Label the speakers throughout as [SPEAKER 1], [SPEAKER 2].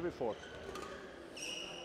[SPEAKER 1] Every four.
[SPEAKER 2] On court five, Elena Chek from Czech Republic against Ivan Rusev from Bulgaria, Umpire Lesha Gorat, Poland, service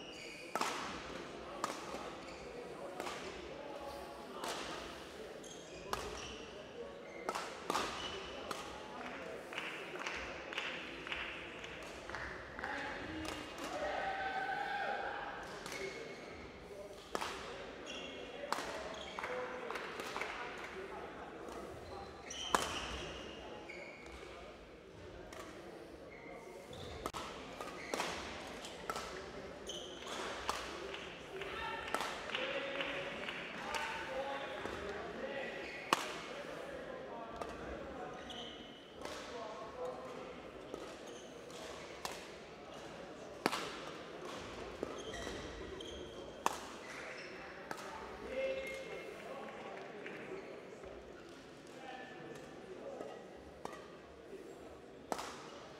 [SPEAKER 2] judge Daniel Wall, Austria.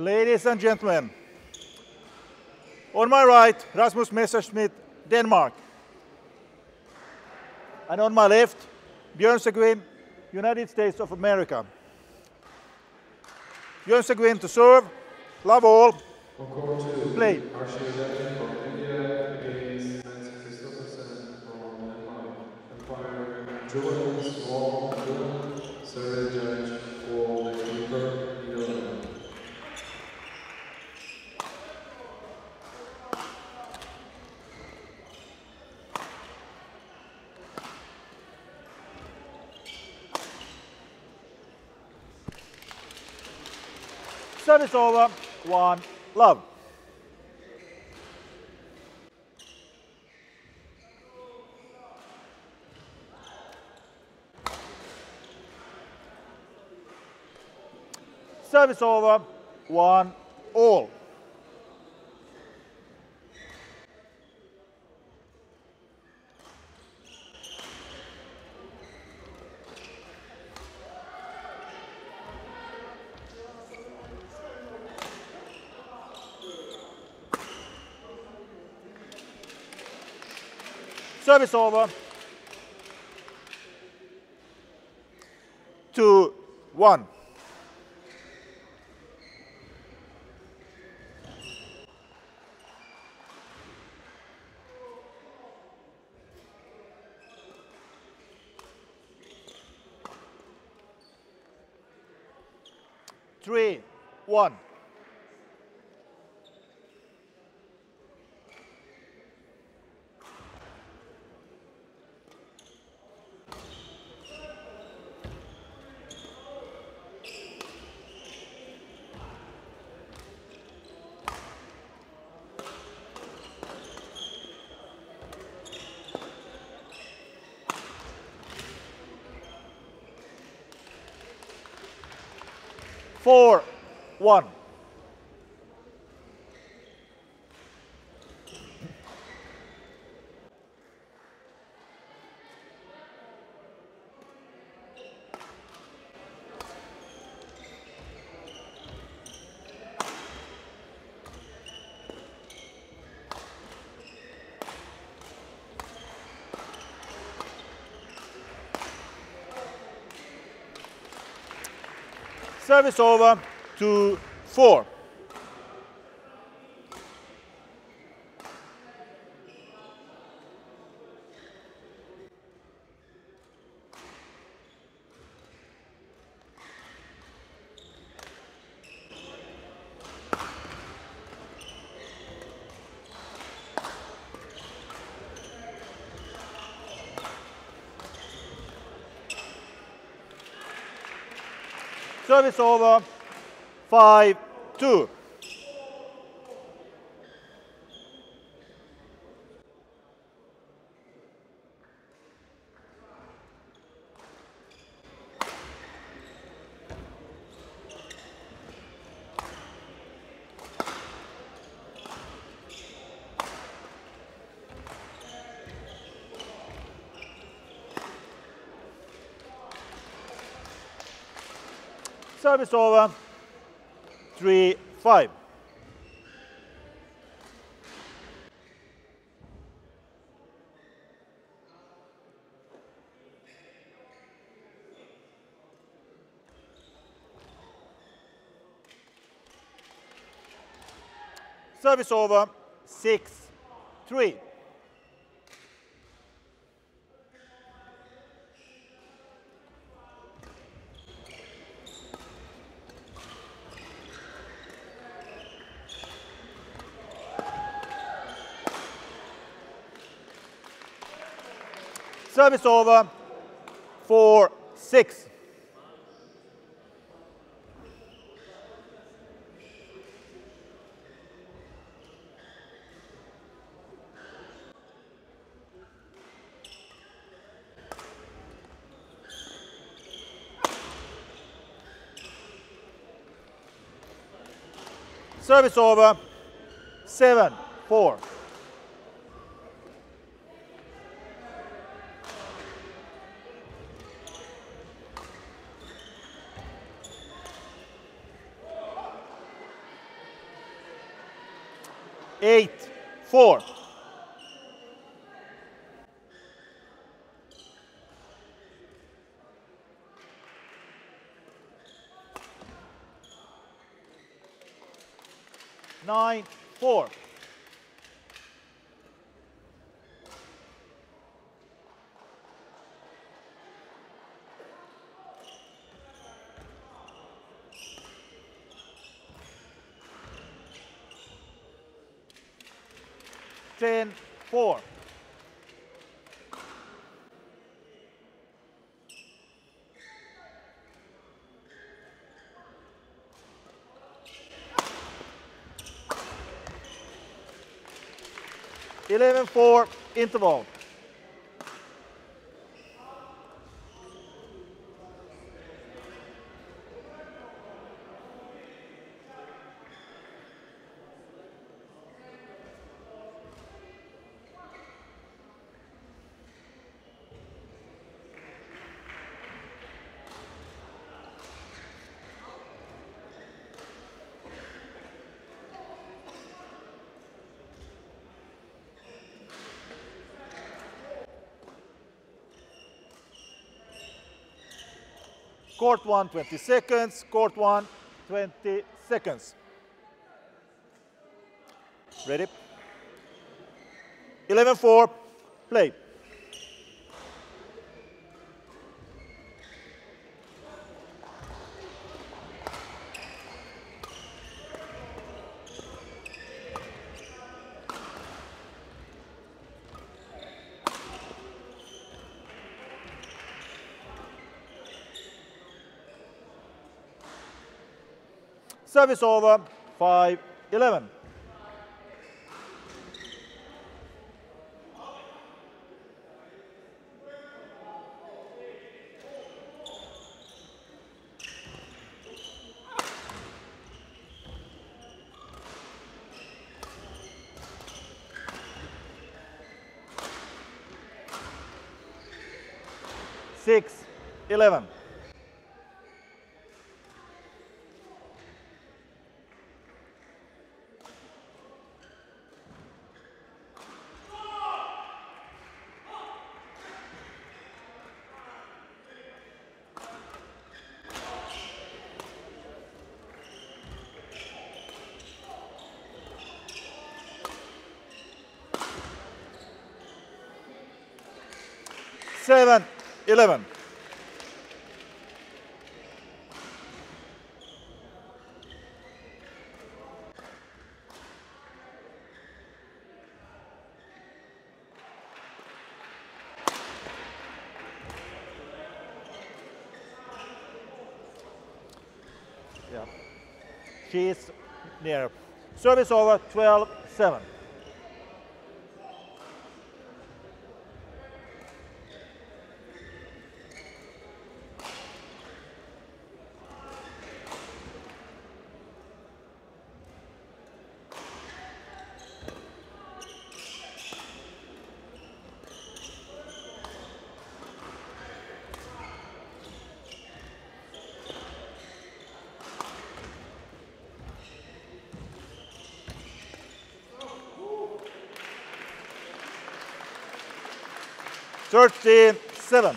[SPEAKER 1] Ladies and gentlemen, on my right, Rasmus Messerschmidt, Denmark. And on my left, Björn Seguin, United States of America. Björn Seguin to serve, love all, Play.
[SPEAKER 2] From India against Mats Christophersen from Empire. Umpire, Jordan Small, Jordan, service judge for the keeper, Netherlands.
[SPEAKER 1] Service over, one, love. Service over, one, all. Service over. Two, one. Three, one. Four, one. Service over to four. Service over. Five, two. Service over. Three, five. Service over. Six, three. Service over. Four, six. Service over. Seven, four. Eight, four. Nine, four. Ten, four. Eleven, four, interval. Court one, 20 seconds. Court one, 20 seconds. Ready? 11 4, play. Service over, 5 11. Six, eleven. 7 11. Yeah. She's near. Service over 12 7. Thirteen seven.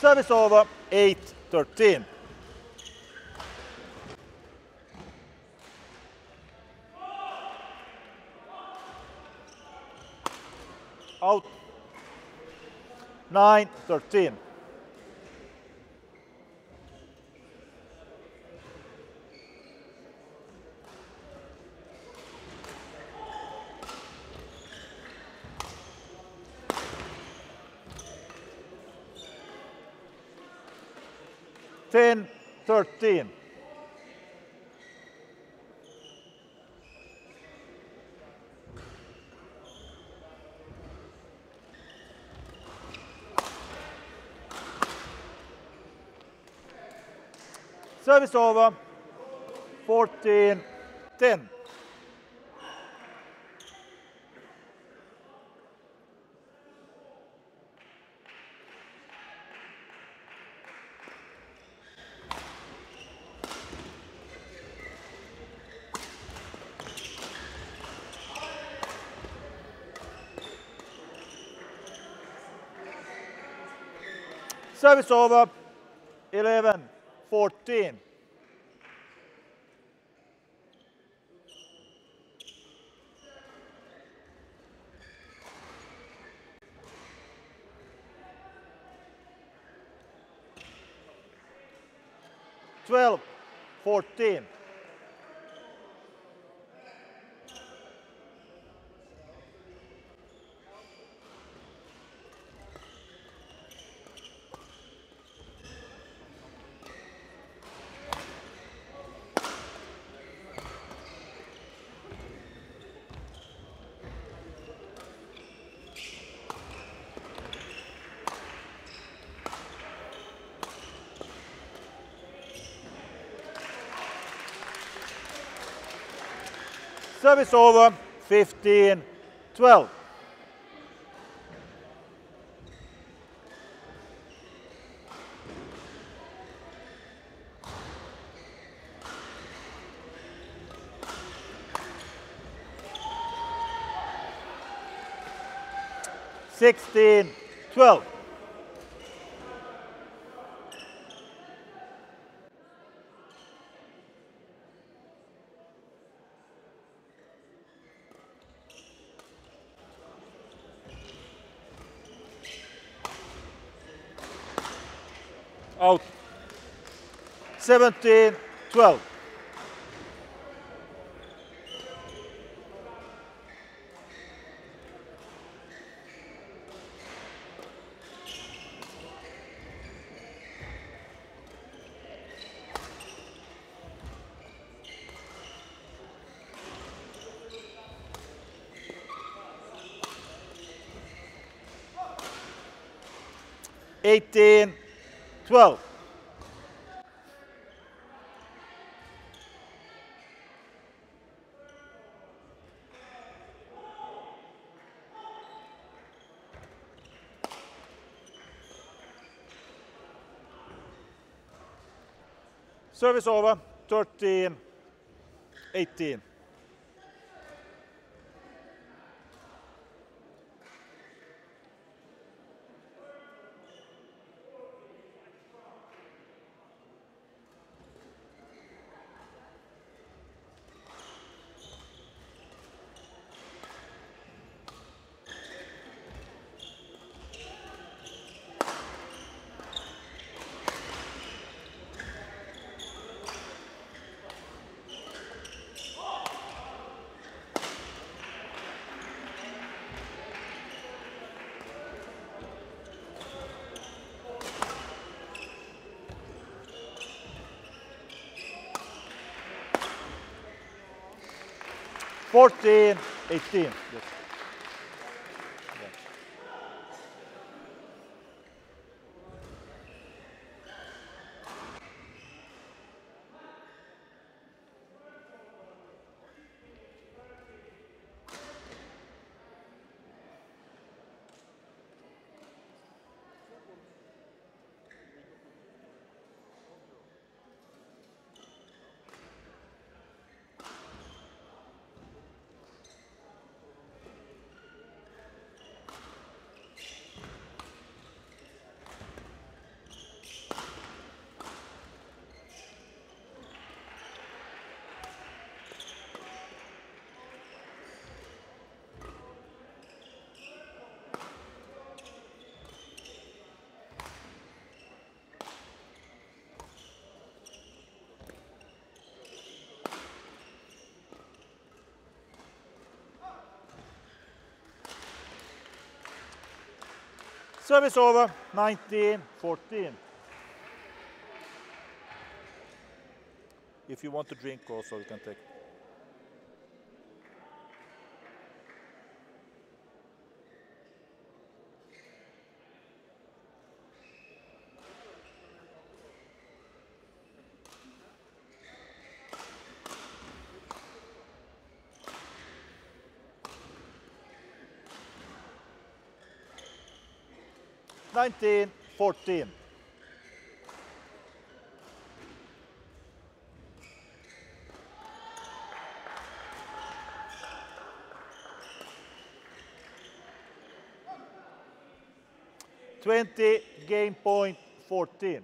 [SPEAKER 1] Service over, 8-13. Out. 9-13. Ten, thirteen. Service over. 14, 10. Service over. 11, 14. Twelve, fourteen. Service over, 15, 12. Sixteen, twelve. Out. 17, 12. Eighteen, twelve. Service over, 13, 18. 14, 18. Service over, 19, 14. If you want to drink also, you can take. Nineteen, fourteen. Twenty, game point, fourteen.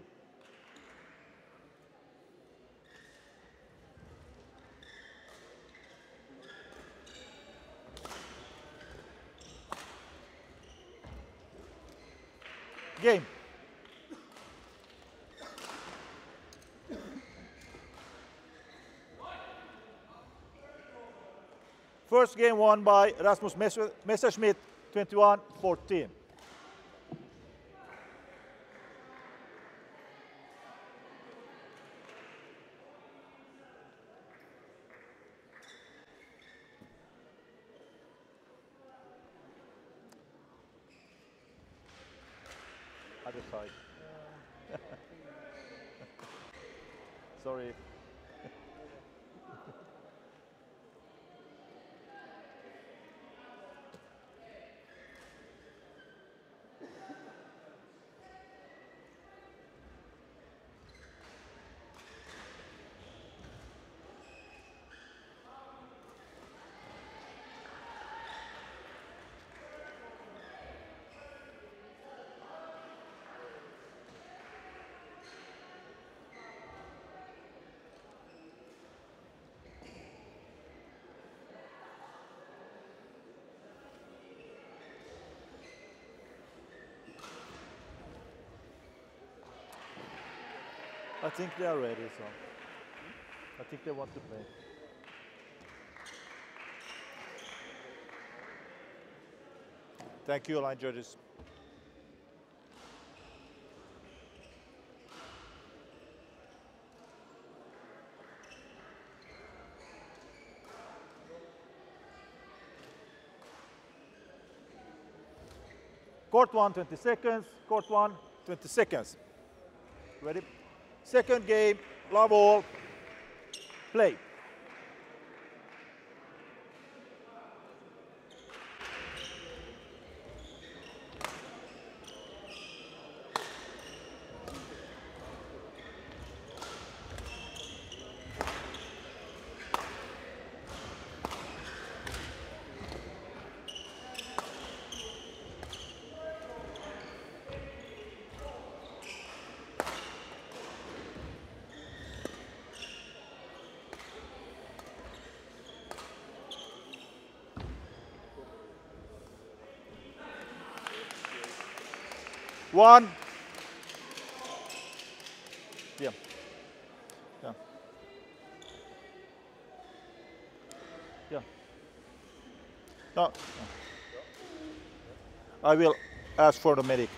[SPEAKER 1] Game. First game won by Rasmus Messer- Messerschmidt, 21-14. I think they are ready, so I think they want to play. Thank you, line judges. Court one, 20 seconds. Court one, 20 seconds. Ready? Second game, love all. Play. One. Yeah. Yeah. Yeah. No. I will ask for the medic.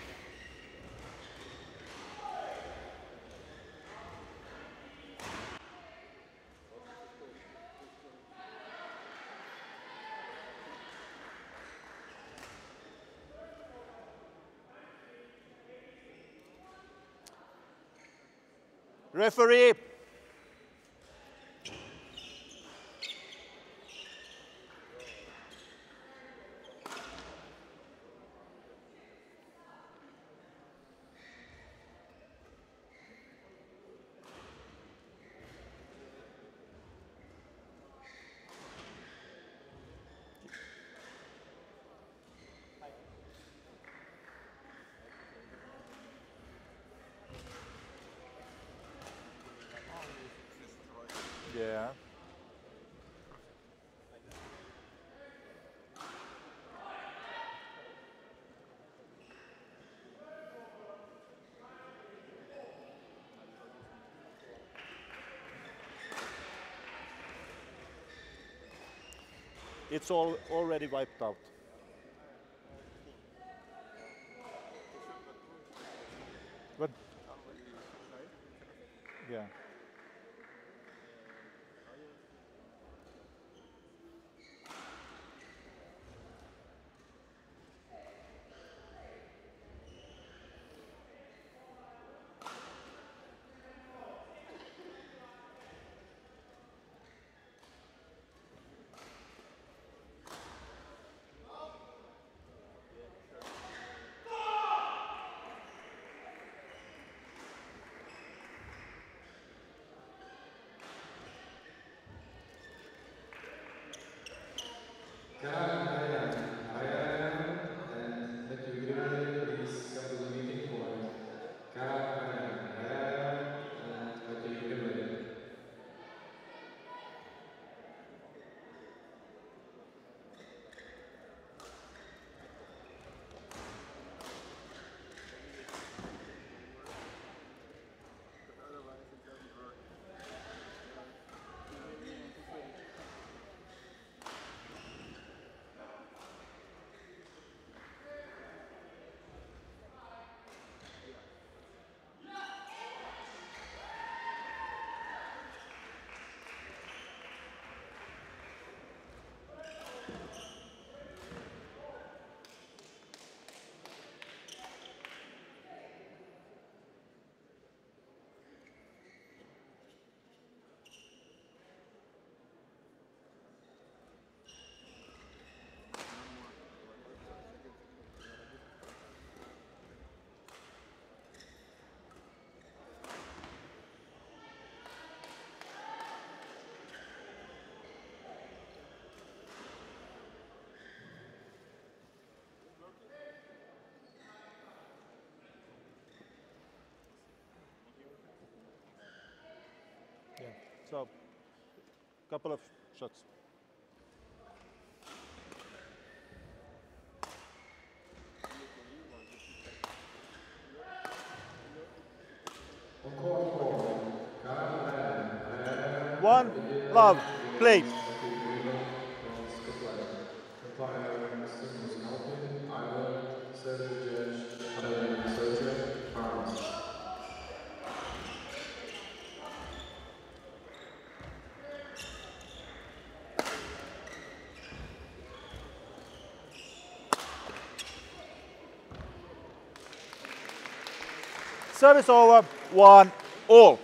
[SPEAKER 1] it's all already wiped out. But yeah. So, couple of shots. One, love,
[SPEAKER 2] please.
[SPEAKER 1] Service over, one, all.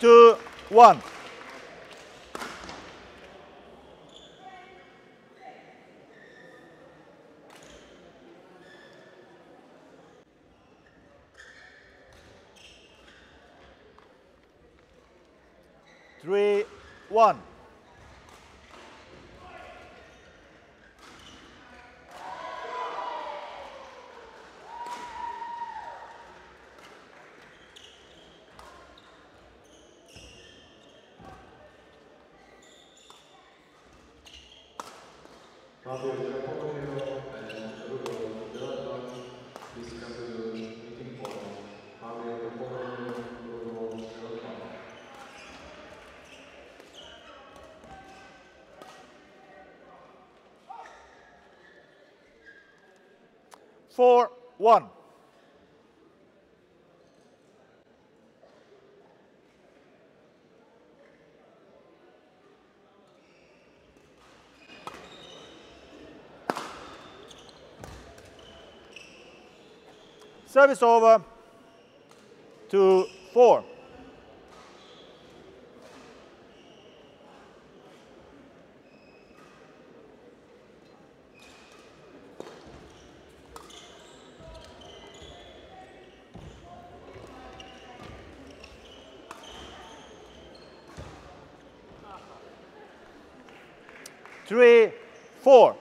[SPEAKER 1] two, one. Four, one. Service over. Two, four. Three, four.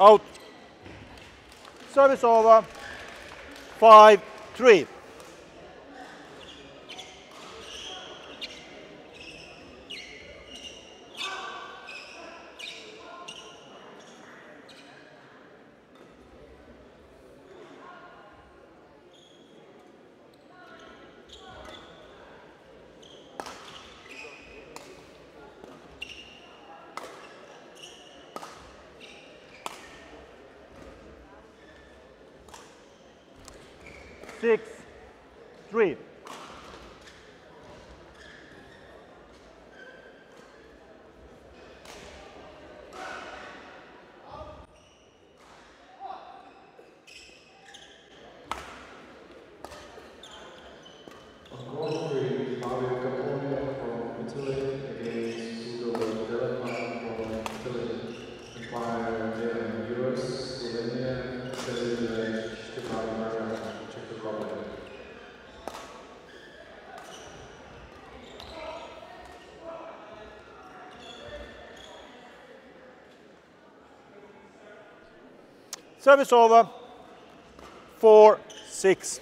[SPEAKER 1] Out. Service over. Five, three. Six, three.
[SPEAKER 2] On court three, Fabio Caponio from Italy against Ugo Della from Italy. Umpire, Vienna, US, Slovenia, Serbia, Stefano Mara, Czech Republic.
[SPEAKER 1] Service over. Four, six.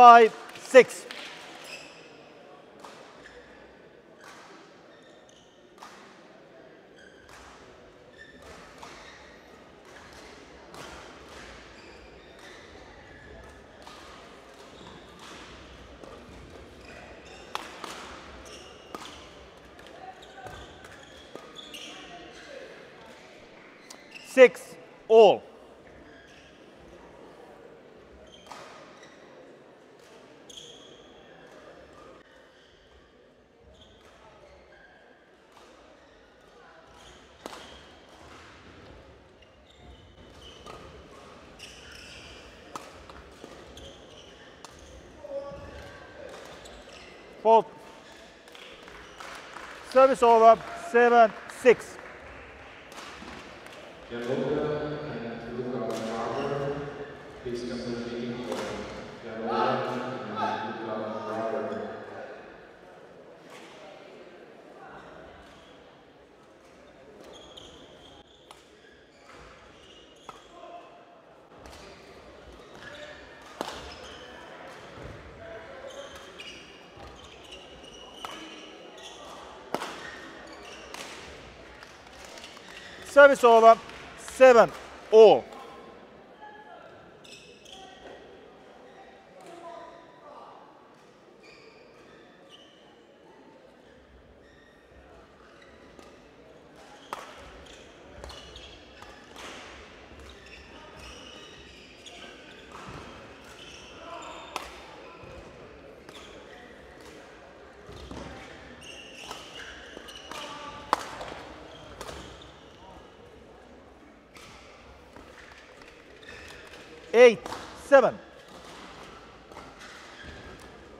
[SPEAKER 1] Five, six. Six, all. Fault. Service over. Seven, six. Service over. Seven, all. Seven.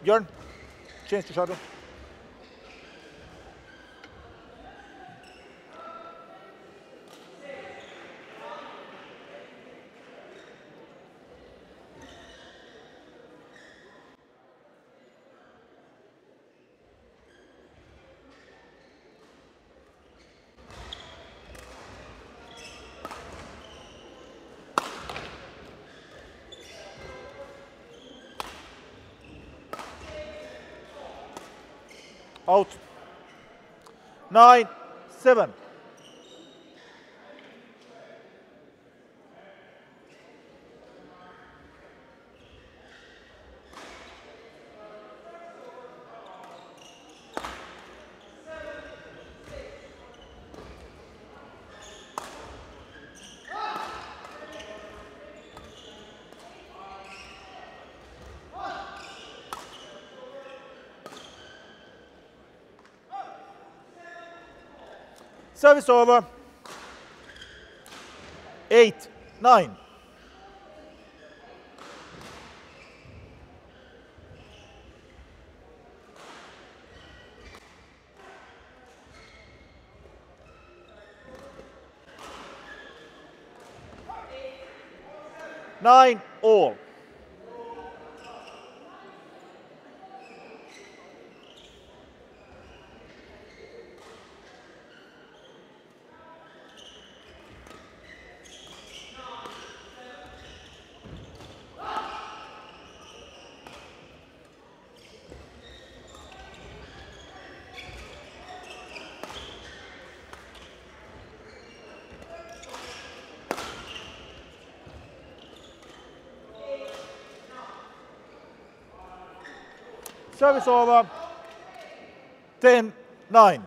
[SPEAKER 1] Bjorn, change to shuttle. Out. Nine, seven. Service over. Eight, nine. Nine all. Service over. 10, 9.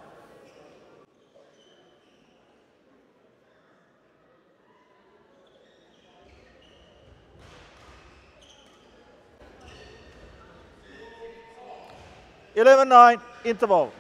[SPEAKER 1] Eleven nine interval.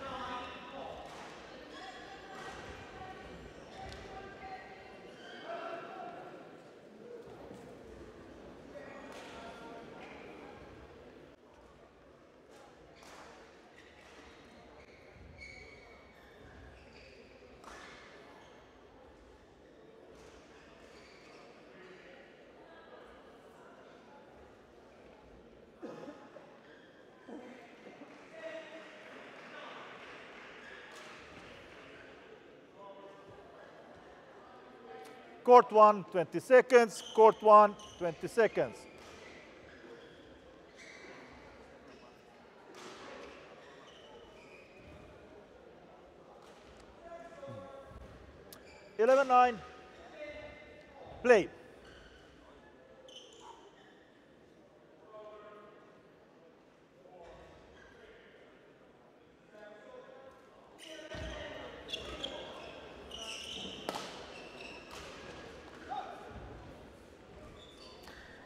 [SPEAKER 1] Court one, 20 seconds. Court one, 20 seconds. Eleven nine. Play.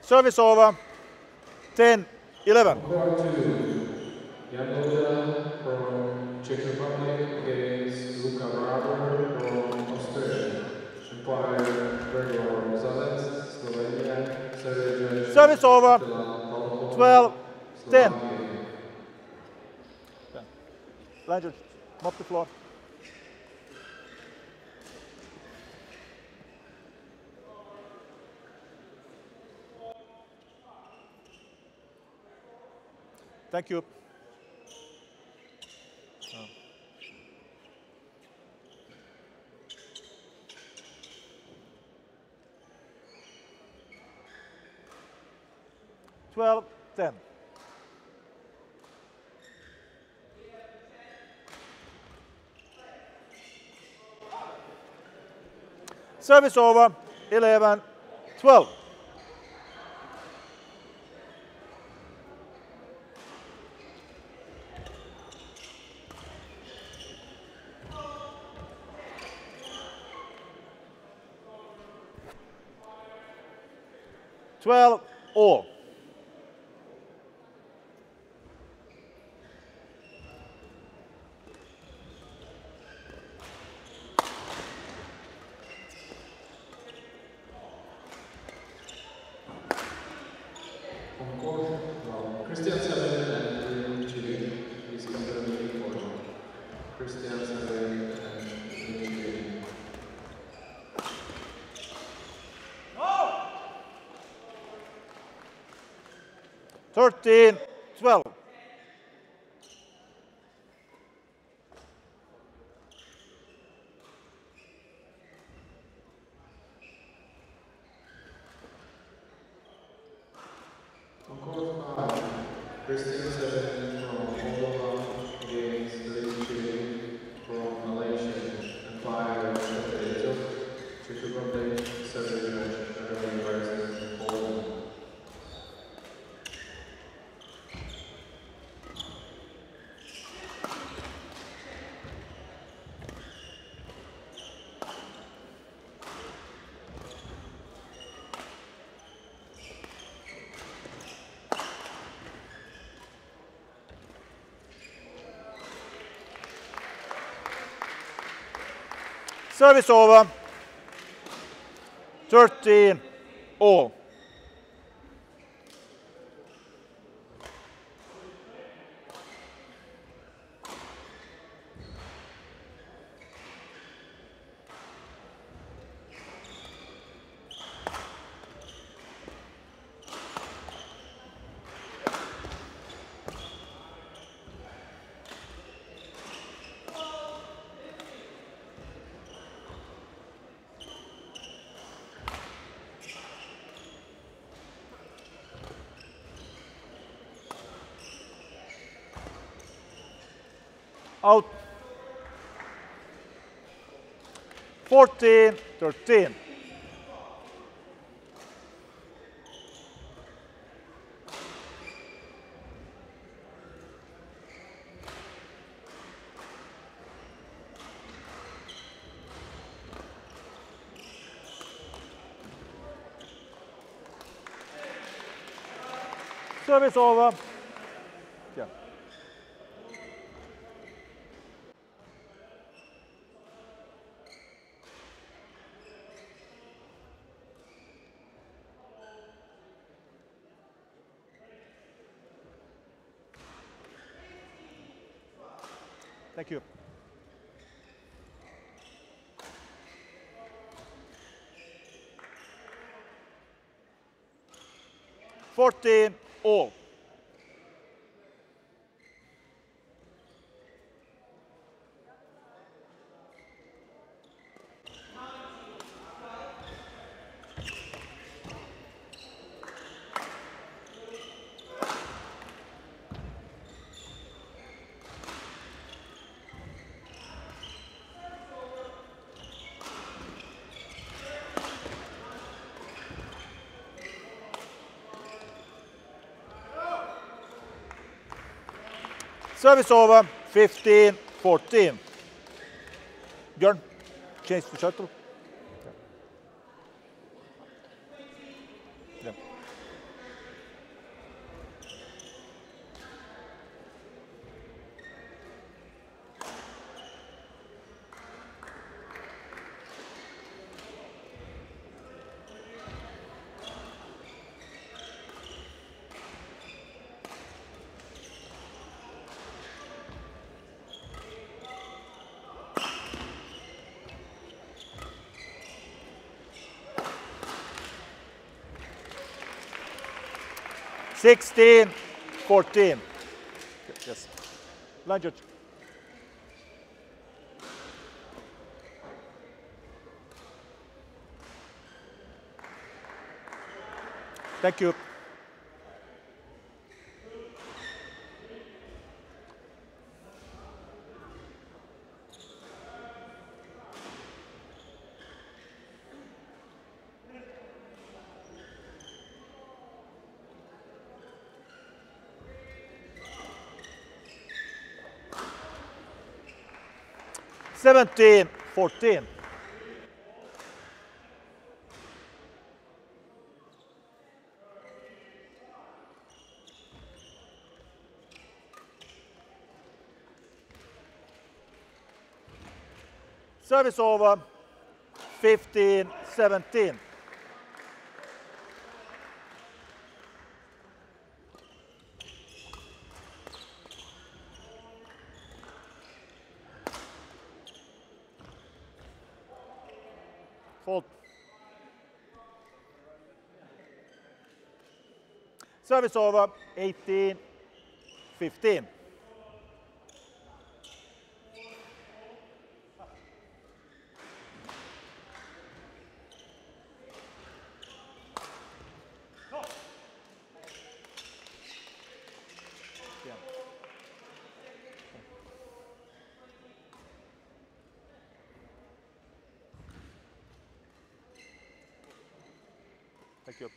[SPEAKER 1] Service over. 10, 11.
[SPEAKER 2] Court two, Jan from Czech Republic against Luka Braber from Australia. Umpire Gregor Zalec, Slovenia. Service
[SPEAKER 1] over.
[SPEAKER 2] Milan Pavlov,
[SPEAKER 1] 12, 10.
[SPEAKER 2] Slovakia.
[SPEAKER 1] Line judge, mop the floor. Thank you. Twelve, ten. Service over, 11, 12. Twelve all. 13, 12.
[SPEAKER 2] On court five, Christian Seven from Moldova against Lichili from Malaysia and fire Shepardov, Czech Republic, Serbia, Federal University, Poland.
[SPEAKER 1] Service over. 13, all. Out. 14, 13. Service over. 40 all. Service over. 15, 14. Björn, change to shuttle. 16, 14. Yes. Line judge. Thank you. Seventeen, fourteen. Service over. 15, 17. Fault. Service over, 18, 15. Thank you.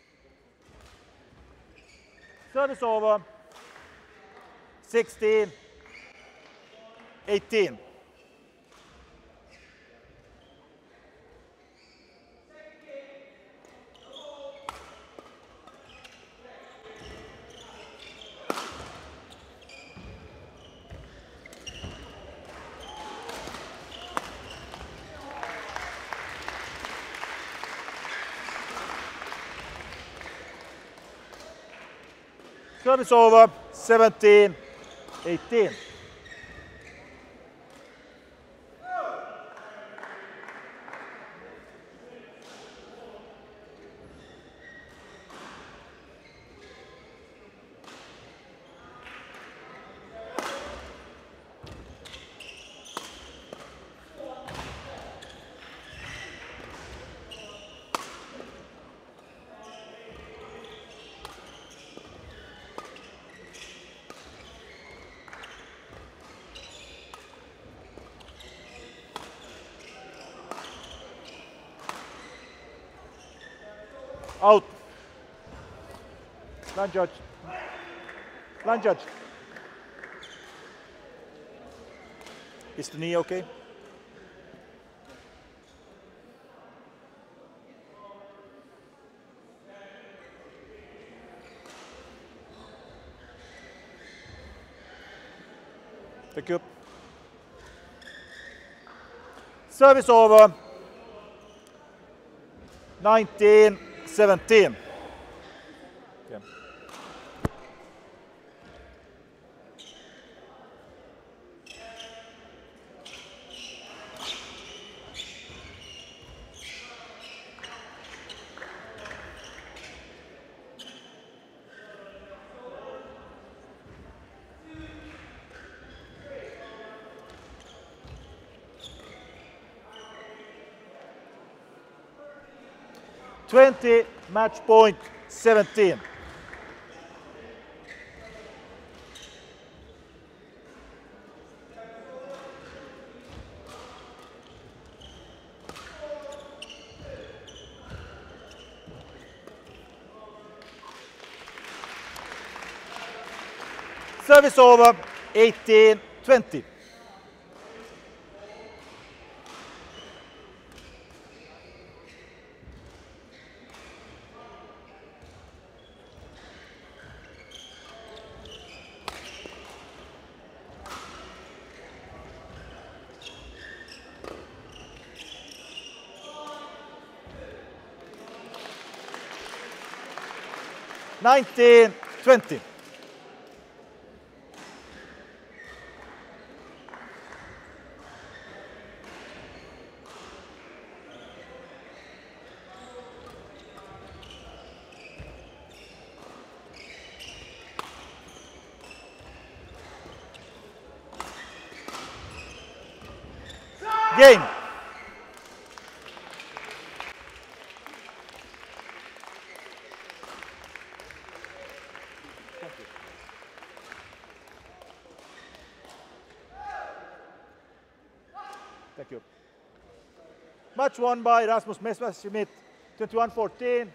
[SPEAKER 1] Service over. 16, 18. Service over, 17, 18. Out. Line judge. Line judge. Is the knee okay? Thank you. Service over. 19, 17. 20, match point 17. Service over 18-20. 18, 20. Nineteen, twenty. Game. Match won by Rasmus Messerschmidt, 21-14,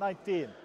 [SPEAKER 1] 21-19.